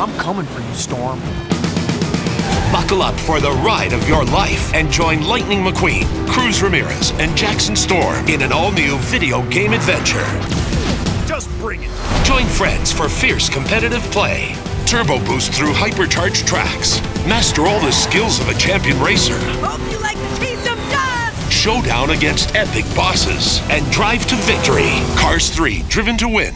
I'm coming for you, Storm. Buckle up for the ride of your life and join Lightning McQueen, Cruz Ramirez, and Jackson Storm in an all new video game adventure. Just bring it. Join friends for fierce competitive play. Turbo boost through hypercharged tracks. Master all the skills of a champion racer. Hope you like the taste of dust! Showdown against epic bosses. And drive to victory. Cars 3, driven to win.